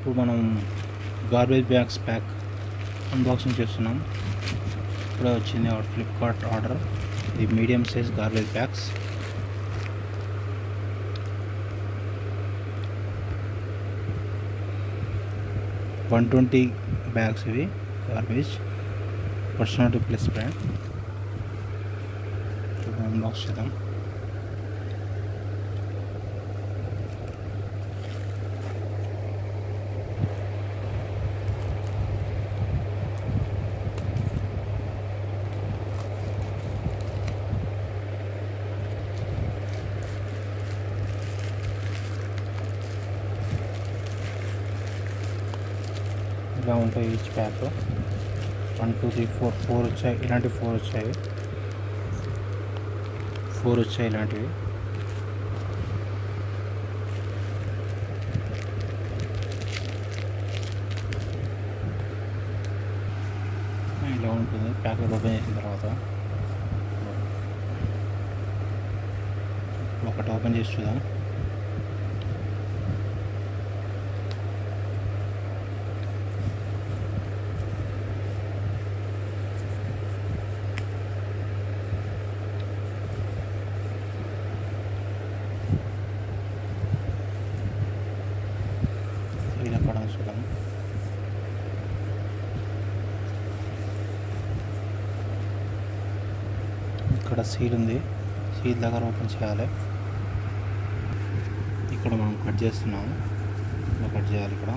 ఇప్పుడు మనం garbage bags pack unboxing చేస్తున్నాం ఇప్పుడే వచ్చింది ఫ్లిప్కార్ట్ ఆర్డర్ ఇది medium size garbage bags one twenty bags ఇవి గార్బేజ్ పర్సనాలిటీ ప్లస్ బ్రాండ్ ఇప్పుడు అన్బాక్స్ చేద్దాం ఇలా ఉంటాయి each pack one two three four four వచ్చాయి. ఇలాంటి ఫోర్ వచ్చాయి. ఫోర్ వచ్చాయి ఇలాంటివి. ఇలా ఉంటుంది. ప్యాకెట్ ఓపెన్ చేసిన తర్వాత. ఒకటి ఓపెన్ చేసి చూద్దాం ఇలా పడం చూద్దాం. ఇక్కడ సీల్ ఉంది. సీల్ దగ్గర ఓపెన్ చేయాలి. ఇక్కడ మనం కట్ చేస్తున్నాము కట్ చేయాలి ఇక్కడ.